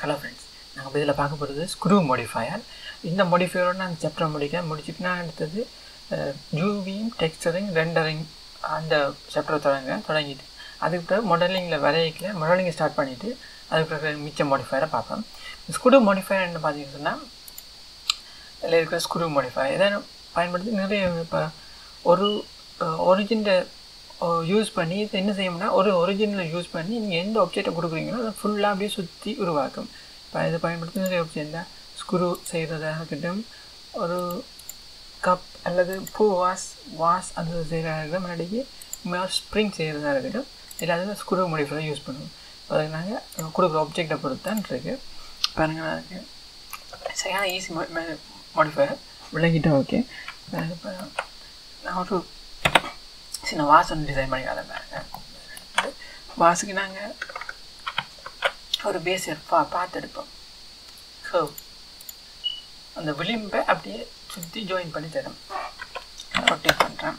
Hello friends நாங்கள் இப்போ இதில் பார்க்க போகிறது ஸ்க்ரூ மோடிஃபயர் இந்த மோடிஃபயரோடு நான் சாப்டர் முடிக்க முடிச்சுட்டு நான் எடுத்தது ஜூவியும் டெக்ஸ்டரிங் ரெண்டரிங் அந்த சாப்டர் தொடங்க தொடங்கிட்டு. அதுக்கு பிறகு மாடலிங்கில் வரையிக்கல மாடலிங்கை ஸ்டார்ட் பண்ணிவிட்டு அதுக்கு பிறகு மிச்ச மோடிஃபயரை பார்ப்போம். ஸ்க்ரூ மோடிஃபயர் என்ன பார்த்தீங்கன்னு சொன்னால் இதில் இருக்கிற ஸ்க்ரூ மோடிஃபயர் இதை பயன்படுத்தி நிறைய இப்போ ஒரு ஒரிஜினல் யூஸ் பண்ணி இது என்ன செய்யணும்னா ஒரு ஒரிஜினலை யூஸ் பண்ணி நீங்கள் எந்த ஆப்ஜெக்டை கொடுக்குறீங்களோ அதை ஃபுல்லாக அப்படியே சுற்றி உருவாக்கும். இப்போ இதை பயன்படுத்தி நிறைய ஆப்ஜெக்ட் தான் ஸ்க்ரூ செய்கிறதாக இருக்கட்டும் ஒரு கப் அல்லது பூ வாஷ் வாஷ் அந்த செய்கிறதா இருக்கட்டும் முன்னாடிக்கு ஸ்ப்ரிங் செய்கிறதா இருக்கட்டும் எல்லாத்துக்கும் ஸ்க்ரூ மோடிஃபை யூஸ் பண்ணுவோம். அதுக்கு நாங்கள் கொடுக்குற ஆப்ஜெக்டை பொறுத்து தான் இருக்குது பாருங்கள் அதுக்கு சரியான ஈஸி மாடிஃபை விளங்கிட்டோம் ஓகே நான் ஒரு சின்ன வாசன் டிசைன் பண்ணி பாருங்க வாசுக்கு நாங்கள் ஒரு பேஸ் பா பார்த்து எடுப்போம். ஸோ அந்த விளிம்பை அப்படியே சுற்றி ஜாயின் பண்ணி தரும். ரொட்டேட் பண்ணுறேன்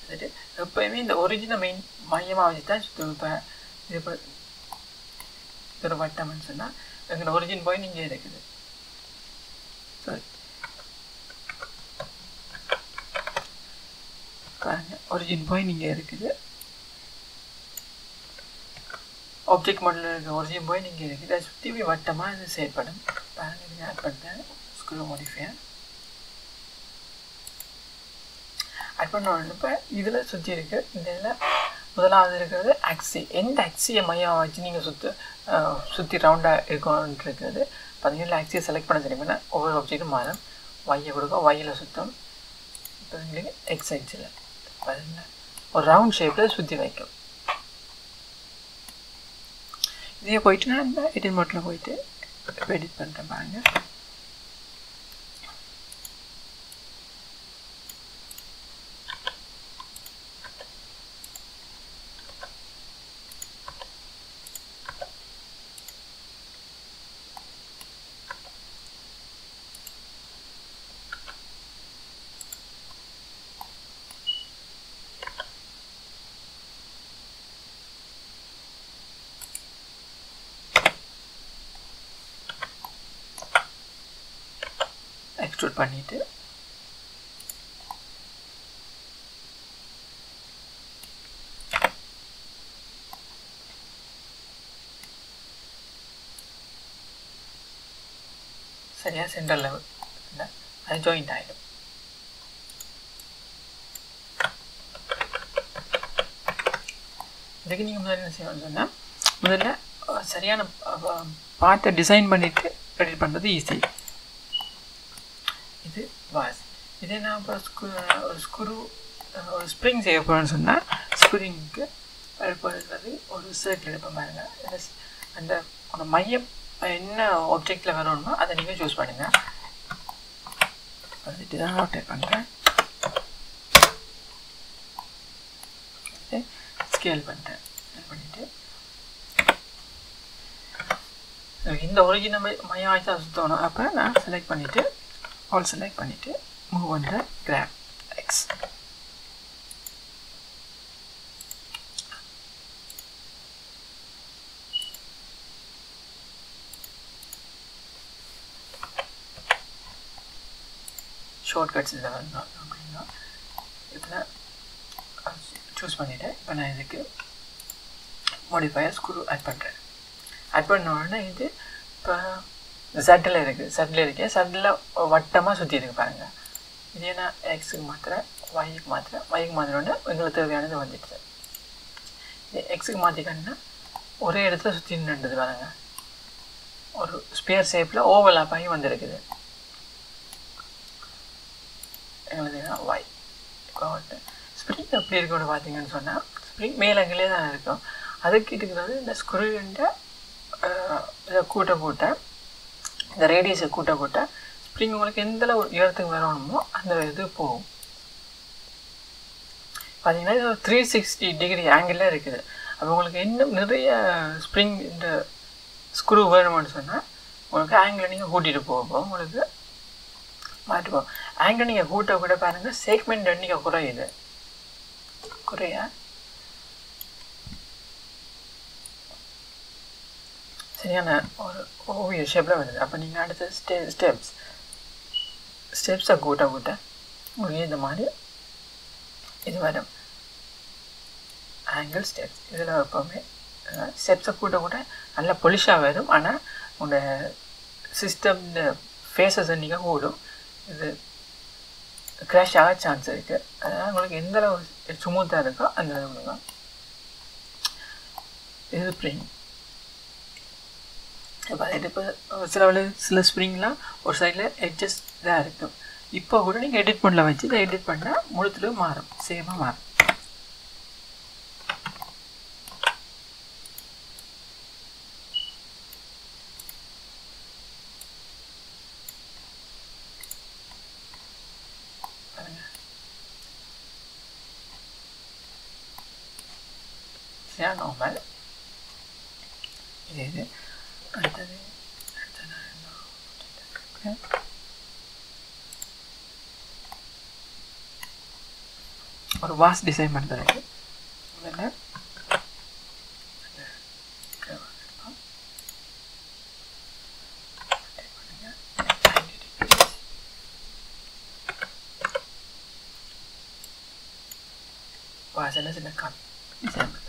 வந்துட்டு எப்போயுமே இந்த ஒரிஜினல் மெயின் மையமாக வச்சு தான் சுற்றி வைப்பேன். இது இப்போ ஒரு வட்டம்னு சொன்னால் எங்களோட ஒரிஜின் போய் நீங்கள் இருக்குது. ஸோ பாருங்க ஒரிஜின் பாயிண்ட் இங்கே இருக்குது. ஆப்ஜெக்ட் மாடலில் இருக்க ஒரிஜின் பாயிண்ட் இங்கே இருக்குது. அதை சுற்றி போய் வட்டமாக இது செயல்படும். பாருங்க இதுங்க ஆட் பண்ணுறேன் ஸ்க்ரூ மாடிஃபையர் ஆட் பண்ண இப்போ இதில் சுற்றி இருக்குது இந்த இதில் முதலாவது இருக்கிறது அக்ஸி எந்த அக்ஸியை மையம் வச்சு நீங்கள் சுற்று சுற்றி ரவுண்டாக இருக்கும்னு இருக்கிறது பார்த்தீங்கன்னா அக்ஸியை செலக்ட் பண்ண தெரியுமா ஒவ்வொரு ஆப்ஜெக்டும் மாறும். ஒய்யை கொடுக்கும். ஒய்யில் சுற்றும் இப்போ எங்களுக்கு எக்ஸ் எக்ஸில் பாருங்க. ஒரு ரவுண்ட் ஷேப்பில் சுற்றி வைக்கும். இதே போயிட்டு நான் இந்த எடிட் மோட்டில் போயிட்டு எடிட் பண்ணுறேன் பாருங்கள் எக்ஸ்ட்ரூட் பண்ணிவிட்டு சரியாக சென்டர் லெவல் அது ஜாயிண்ட் ஆகிடும் இதுக்கு நீங்கள் முதல்ல என்ன செய்யணும்னு சொன்னால் முதல்ல சரியான பார்ட்டை டிசைன் பண்ணிவிட்டு எடிட் பண்ணுறது ஈஸி இது வாஸ் இதே நான் இப்போ ஸ்க்ரூ ஒரு ஸ்க்ரூ ஒரு ஸ்ப்ரிங் செய்ய போகிறேன்னு சொன்னால் ஸ்ப்ரிங்க்கு எடுப்பது ஒரு சர்க்கிள் எடுப்ப பாருங்கள் அந்த அந்த மையம் என்ன ஆப்ஜெக்டில் வரணுமோ அதை நீங்கள் சூஸ் பண்ணுங்கள் வந்துட்டு தான் ரொட்டேட் பண்ணுறேன் ஸ்கேல் பண்ணுறேன் பண்ணிவிட்டு இந்த ஒரிஜினல் மையம் ஆயிடுச்சா தான் சுற்றணும் அப்போ நான் செலக்ட் பண்ணிவிட்டு ஆல் செலக்ட் பண்ணிவிட்டு move and grab X shortcuts இதில் வரணும் அப்படின்னா இதில் சூஸ் பண்ணிவிட்டேன் இப்போ நான் இதுக்கு மோடிஃபையர் ஸ்க்ரூ ஆட் பண்ணுறேன் ஆட் பண்ண உடனே இது இப்போ சட்டில் இருக்குது சட்டில் இருக்குது சட்டில் வட்டமாக சுற்றி இருக்கு பாருங்கள் இது நான் எக்ஸுக்கு மாத்திரேன் ஒய்க்கு மாத்திரேன் ஒய்க்கு மாத்திரோன்னு எங்களுக்கு தேவையானது வந்துடுது. இது எக்ஸுக்கு மாற்றிக்கணுன்னா ஒரே இடத்துல சுற்றி நின்றுது பாருங்கள் ஒரு ஸ்பியர் ஷேப்பில் ஓவலாப் ஆகி வந்திருக்குது. எங்களுக்கு ஒய் ஸ்ப்ரிங் எப்படி இருக்குன்னு பார்த்தீங்கன்னு சொன்னால் ஸ்ப்ரிங் மேலங்கிலே தான் இருக்கும். அதுக்கு இருக்கிறது இந்த ஸ்க்ரூண்ட இதை கூட்ட கூட்ட இந்த ரேடியஸை கூட்ட கூட்ட ஸ்ப்ரிங் உங்களுக்கு எந்த உயரத்துக்கு வரணுமோ அந்த இது போகும். பார்த்தீங்கன்னா இது ஒரு த்ரீ சிக்ஸ்டி டிகிரி ஆங்கிளில் இருக்குது. அப்போ உங்களுக்கு இன்னும் நிறைய ஸ்ப்ரிங் இந்த ஸ்க்ரூ வேணும்னு சொன்னால் உங்களுக்கு ஆங்கிளை நீங்கள் கூட்டிகிட்டு போகும் உங்களுக்கு மாட்டுப்போம் ஆங்கிள் நீங்கள் கூட்ட கூட பாருங்கள் செக்மெண்ட் எண்ணிக்கை குறையுது. குறைய? சரியான ஒரு ஓவிய ஷேப்பில் வருது அப்போ நீங்கள் அடுத்த ஸ்டே ஸ்டெப்ஸ் ஸ்டெப்ஸை கூட்ட கூட்ட உங்களுக்கு இந்த மாதிரி இது வரும். ஆங்கிள் ஸ்டெப்ஸ் இதில் எப்போவுமே ஸ்டெப்ஸை கூட்ட கூட்ட நல்லா பொலிஷாக வரும். ஆனால் உங்களோட சிஸ்டம் இந்த ஃபேஸஸ் நீங்கள் கூடும். இது க்ராஷ் ஆக சான்ஸ் இருக்குது அதனால் உங்களுக்கு எந்த அளவு சுமூத்தாக இருக்கோ அந்த அளவு கொடுங்க இது ஸ்ப்ரிங் இப்போ அது இப்போ சில வேலை சில ஸ்ப்ரிங்லாம் ஒரு சைடில் எட்ஜஸ் இதாக இருக்கும். இப்போ கூட நீங்கள் எடிட் பண்ணல வச்சு இதை எடிட் பண்ணால் முழுத்துலையும் மாறும். சேமாக மாறும். சரியா நார்மல் இது இது அடுத்தது அடுத்தது என்ன? ஒரு வாஸ் டிசைன் பண்ணுறதுக்கு முதல்ல வாசனை சில கப் டிசைன் பண்ணுறது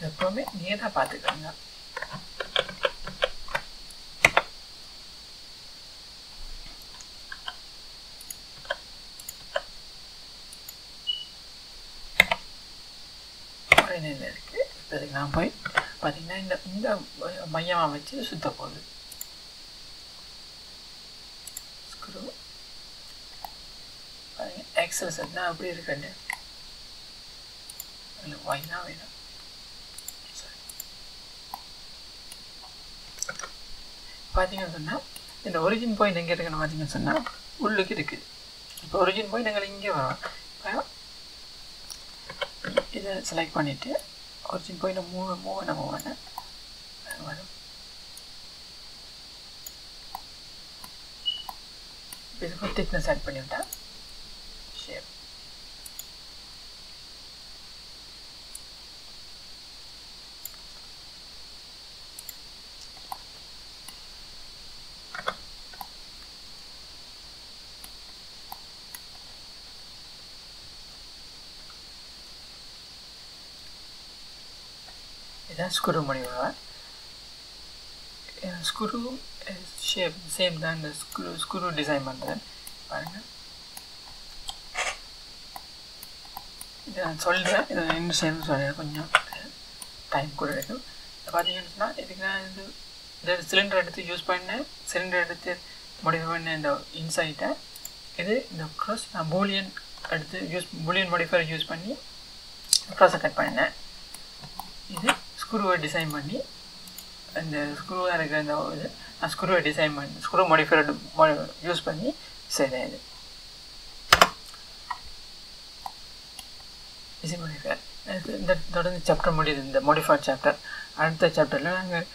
எப்பவுமே நீங்க தான் பார்த்துக்கோங்க இதில் இருக்குது இப்போ நான் போய் பார்த்தீங்கன்னா இந்த இந்த மையமாக வச்சு சுத்த போகுது ஸ்க்ரூ பாருங்க எக்ஸல் செட்னா அப்படி இருக்குன்னு இல்லை ஒயினா வேணும் பார்த்தீங்கன்னு சொன்னால் இந்த ஒரிஜின் பாயிண்ட் எங்கே இருக்குன்னு பார்த்தீங்கன்னு சொன்னால் உள்ளுக்கு இருக்குது இப்போ ஒரிஜின் பாயிண்ட் எங்களுக்கு இங்கே வரும் இப்போ இதை செலக்ட் பண்ணிவிட்டு ஒரிஜின் பாயிண்ட் மூணு மூவ் நம்ம வேணும் வரும். இப்போ இதுக்கு திக்னஸ் ஆட் பண்ணிவிட்டா ஷேப் இதான் ஸ்க்ரூ முடிவுகள் ஸ்க்ரூ ஷேப் சேம் தான் இந்த ஸ்க்ரூ ஸ்க்ரூ டிசைன் பண்ணுறேன் பாருங்கள் இதை நான் சொல்கிறேன் இதை இன்னும் சேர்ந்து சொல்கிறேன் கொஞ்சம் டைம் கூட எடுக்கும் பார்த்தீங்கன்னு சொன்னால் இதுக்கு நான் இது இந்த சிலிண்டர் எடுத்து யூஸ் பண்ணேன் சிலிண்டர் எடுத்து முடிவு பண்ண இந்த இன்சைட்டை இது இந்த க்ராஸ் நான் பூலியன் எடுத்து யூஸ் பூலியன் மாடிஃபயர் யூஸ் பண்ணி க்ராஸை கட் பண்ணேன் இது ஸ்க்ரூவை டிசைன் பண்ணி அந்த ஸ்க்ரூவாக இருக்கிற அந்த இது நான் ஸ்க்ரூவை டிசைன் பண்ணி ஸ்க்ரூ மாடிஃபைடு யூஸ் பண்ணி செய்தேன் இது இந்த தொடர்ந்து சாப்டர் முடியுது இந்த மாடிஃபைட் சாப்டர் அடுத்த சாப்டரில் நாங்கள்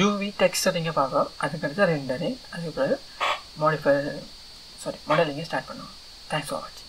யூவி டெக்ஸ்டரிங்கை பார்க்குறோம் அதுக்கடுத்து ரெண்டரிங் அதுக்கு பிறகு மாடிஃபை சாரி மாடலிங்கை ஸ்டார்ட் பண்ணுவோம். தேங்க்ஸ் ஃபார் வாட்சிங்